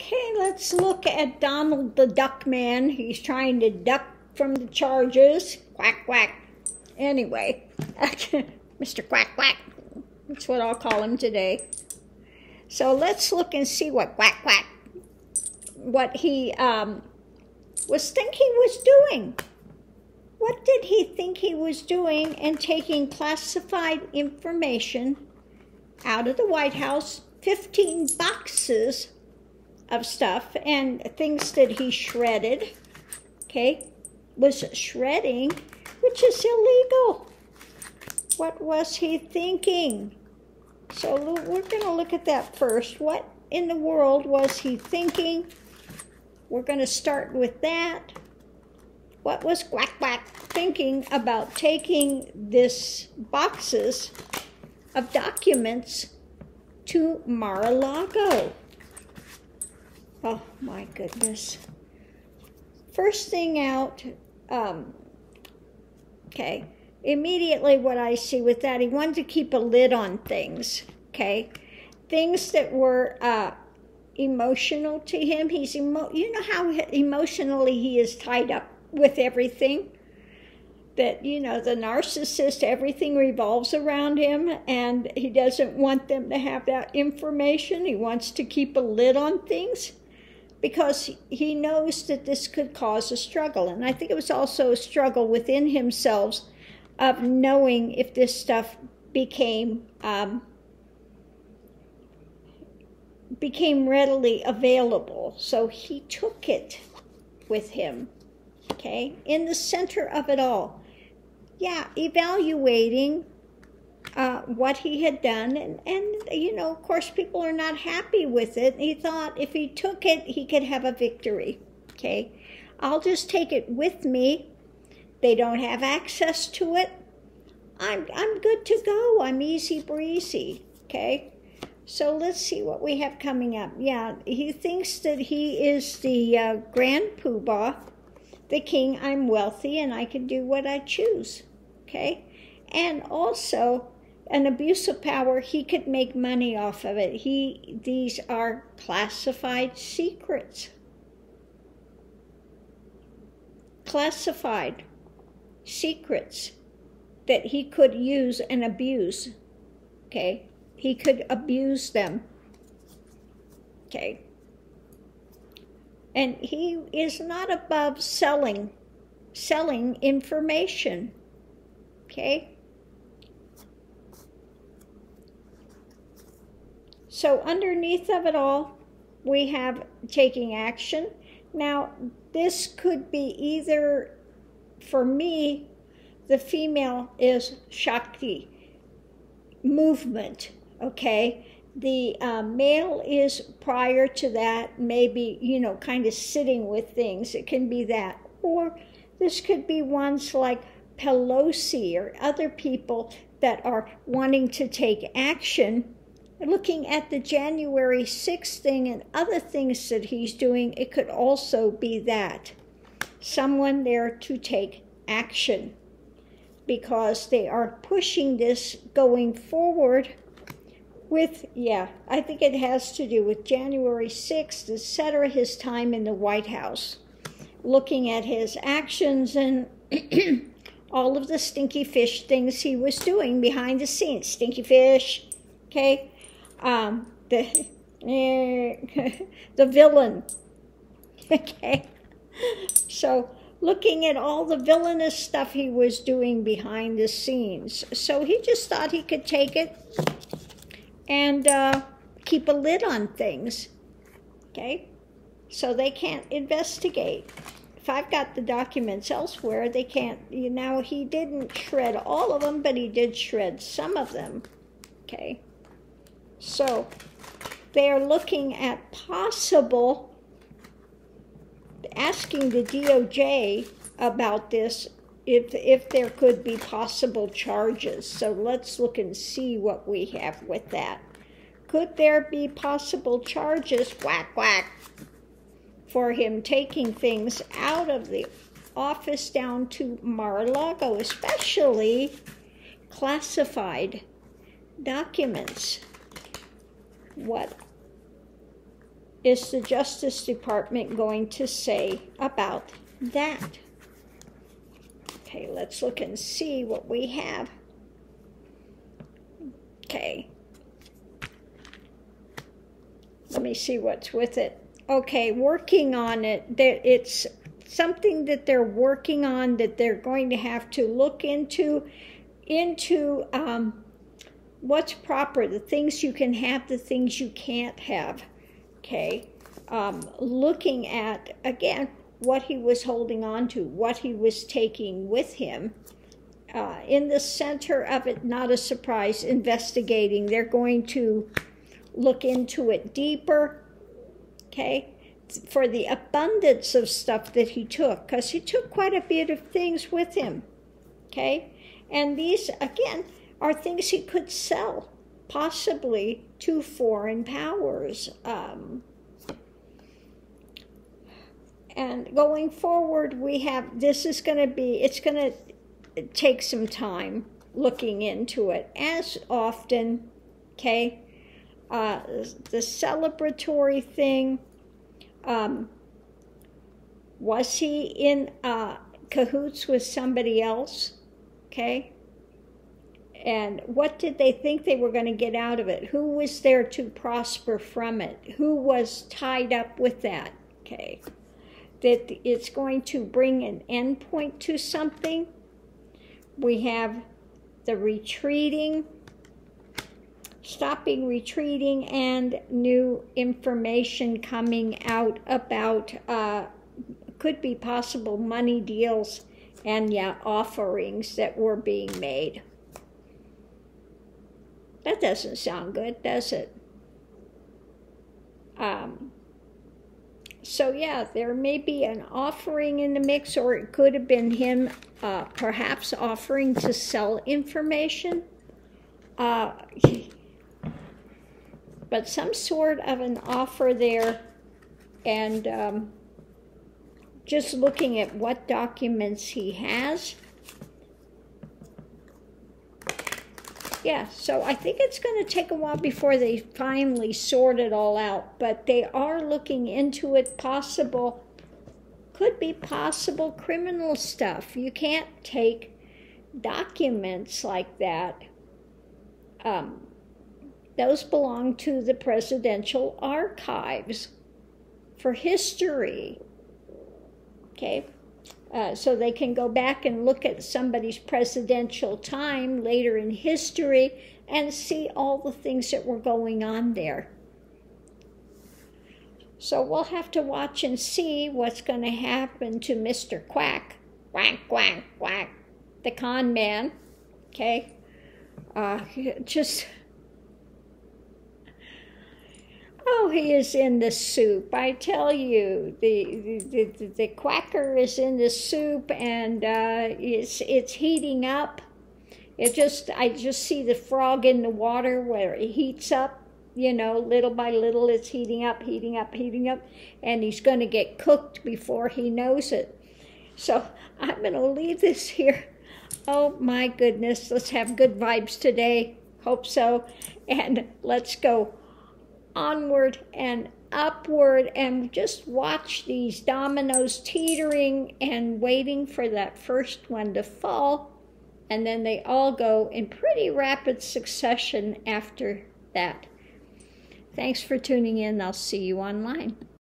Okay, let's look at Donald the Duck Man. He's trying to duck from the charges. Quack, quack. Anyway, Mr. Quack, quack. That's what I'll call him today. So let's look and see what quack, quack, what he um, was think he was doing. What did he think he was doing in taking classified information out of the White House, 15 boxes of stuff and things that he shredded, okay, was shredding, which is illegal. What was he thinking? So we're going to look at that first. What in the world was he thinking? We're going to start with that. What was Quack Quack thinking about taking this boxes of documents to Mar-a-Lago? Oh my goodness. First thing out, um, okay, immediately what I see with that, he wanted to keep a lid on things, okay? Things that were uh, emotional to him. He's emo- you know how emotionally he is tied up with everything that you know the narcissist everything revolves around him and he doesn't want them to have that information he wants to keep a lid on things because he knows that this could cause a struggle and i think it was also a struggle within himself of knowing if this stuff became um, became readily available so he took it with him okay, in the center of it all. Yeah, evaluating uh, what he had done. And, and, you know, of course, people are not happy with it. He thought if he took it, he could have a victory. Okay, I'll just take it with me. They don't have access to it. I'm, I'm good to go. I'm easy breezy. Okay. So let's see what we have coming up. Yeah, he thinks that he is the uh, grand poobah the king, I'm wealthy and I can do what I choose. Okay? And also, an abuse of power, he could make money off of it. He these are classified secrets. Classified secrets that he could use and abuse. Okay? He could abuse them. Okay? and he is not above selling selling information okay so underneath of it all we have taking action now this could be either for me the female is shakti movement okay the uh, male is prior to that, maybe, you know, kind of sitting with things. It can be that. Or this could be ones like Pelosi or other people that are wanting to take action. Looking at the January 6th thing and other things that he's doing, it could also be that. Someone there to take action because they are pushing this going forward with, yeah, I think it has to do with January 6th, etc., his time in the White House, looking at his actions and all of the stinky fish things he was doing behind the scenes. Stinky fish, okay? Um, the, the villain, okay? So, looking at all the villainous stuff he was doing behind the scenes. So, he just thought he could take it and uh, keep a lid on things. Okay? So they can't investigate. If I've got the documents elsewhere, they can't. You know, he didn't shred all of them, but he did shred some of them. Okay? So they are looking at possible, asking the DOJ about this if if there could be possible charges. So let's look and see what we have with that. Could there be possible charges, whack whack, for him taking things out of the office down to Mar-a-Lago, especially classified documents? What is the Justice Department going to say about that? Okay, let's look and see what we have. Okay. Let me see what's with it. Okay, working on it. That it's something that they're working on that they're going to have to look into into um, what's proper, the things you can have, the things you can't have. Okay, um, looking at again what he was holding on to, what he was taking with him. Uh, in the center of it, not a surprise, investigating. They're going to look into it deeper. Okay, for the abundance of stuff that he took, because he took quite a bit of things with him. Okay? And these, again, are things he could sell, possibly to foreign powers. Um, and going forward, we have this is going to be, it's going to take some time looking into it, as often, okay? Uh, the celebratory thing um, was he in uh, cahoots with somebody else? Okay. And what did they think they were going to get out of it? Who was there to prosper from it? Who was tied up with that? Okay. That it's going to bring an end point to something. We have the retreating stopping, retreating, and new information coming out about uh, could be possible money deals and yeah, offerings that were being made. That doesn't sound good, does it? Um, so yeah, there may be an offering in the mix, or it could have been him uh, perhaps offering to sell information. Uh, but some sort of an offer there and um, just looking at what documents he has. Yeah, so I think it's going to take a while before they finally sort it all out, but they are looking into it possible, could be possible criminal stuff. You can't take documents like that um, those belong to the presidential archives for history. Okay? Uh, so they can go back and look at somebody's presidential time later in history and see all the things that were going on there. So we'll have to watch and see what's going to happen to Mr. Quack, quack, quack, quack, the con man. Okay? Uh, just He is in the soup. I tell you, the the, the, the quacker is in the soup, and uh, it's it's heating up. It just I just see the frog in the water where it heats up. You know, little by little, it's heating up, heating up, heating up, and he's going to get cooked before he knows it. So I'm going to leave this here. Oh my goodness, let's have good vibes today. Hope so. And let's go onward and upward and just watch these dominoes teetering and waiting for that first one to fall. And then they all go in pretty rapid succession after that. Thanks for tuning in. I'll see you online.